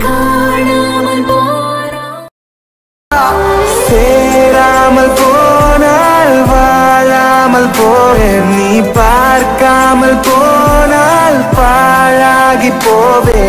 காணாமல் போனா சேராமல் போனால் வாழாமல் போவே நீ பார்க்காமல் போனால் பாழாகி போவே